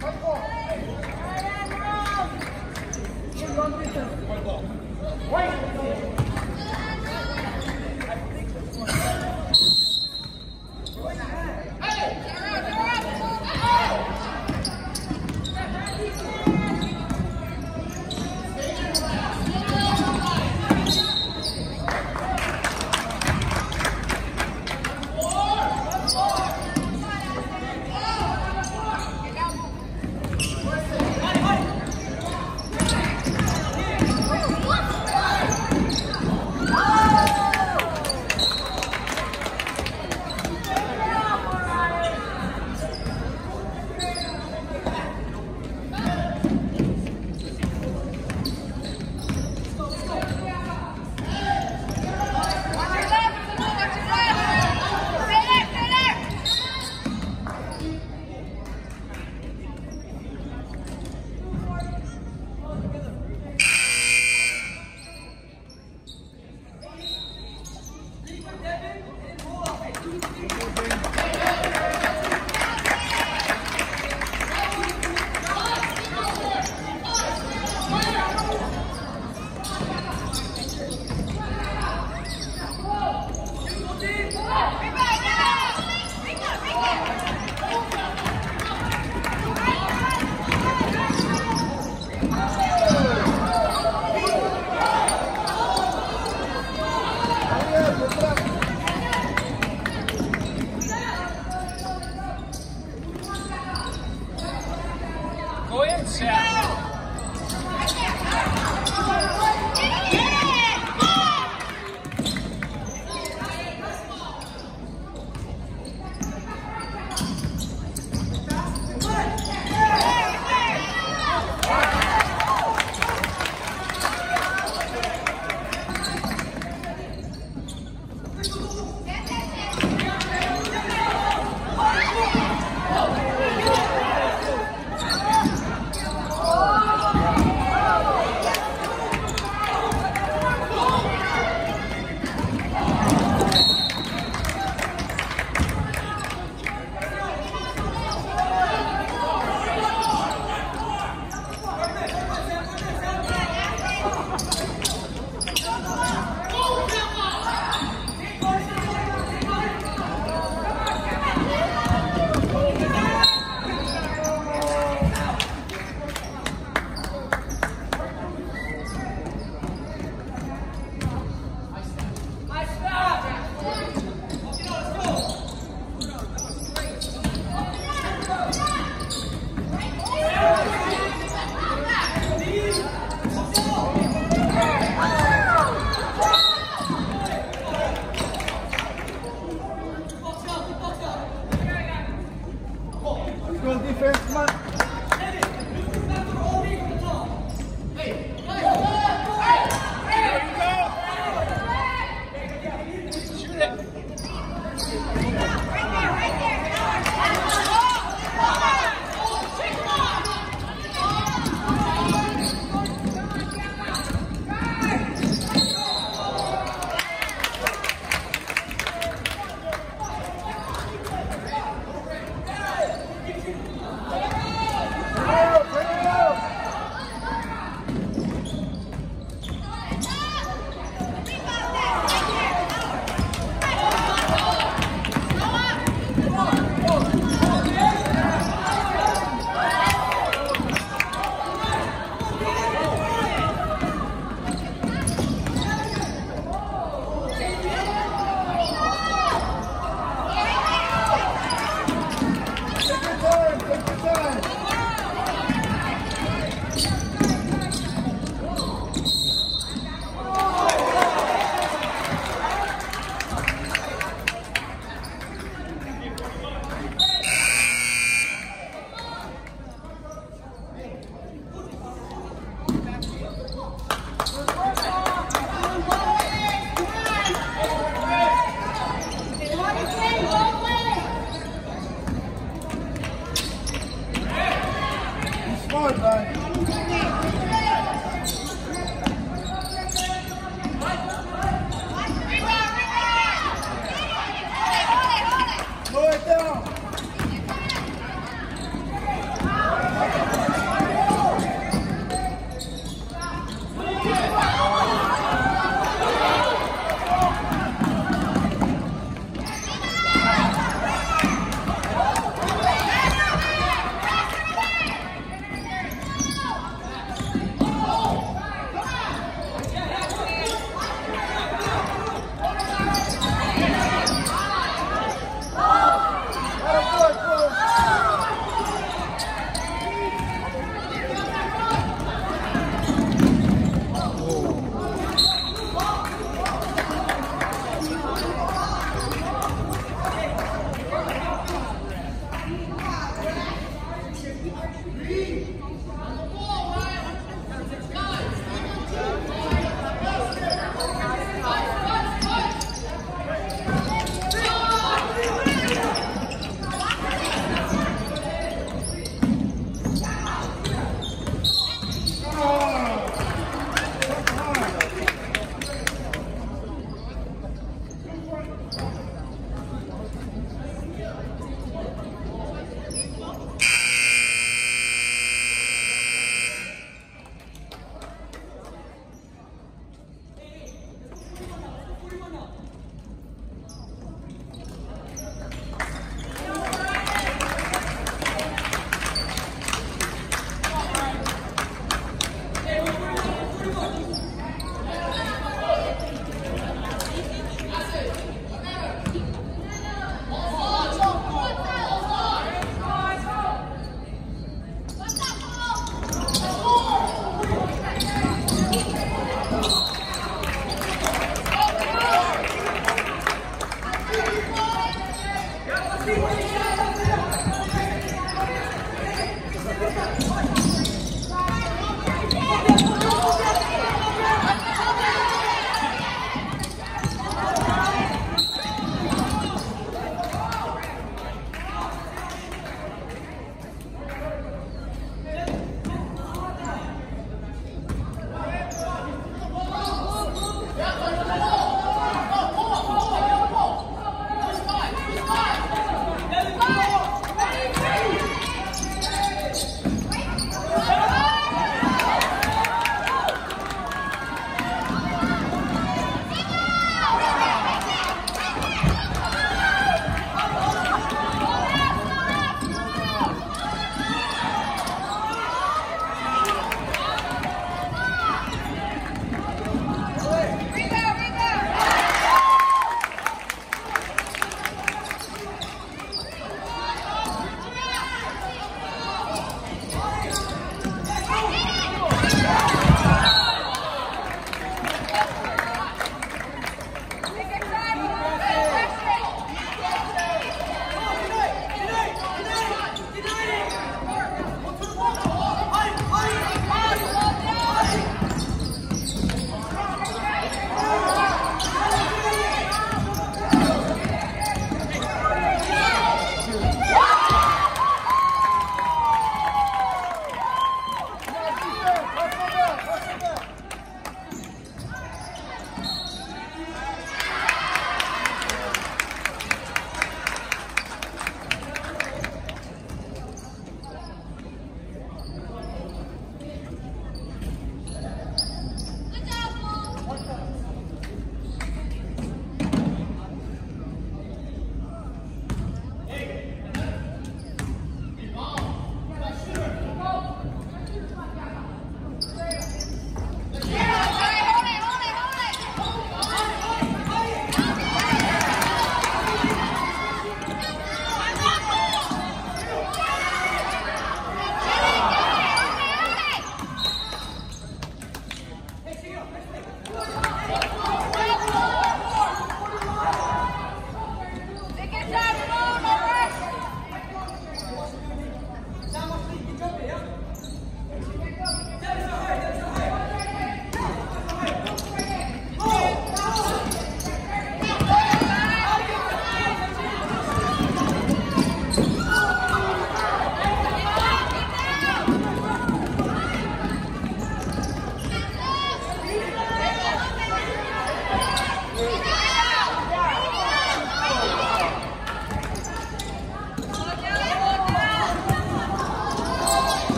Slow it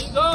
domingo.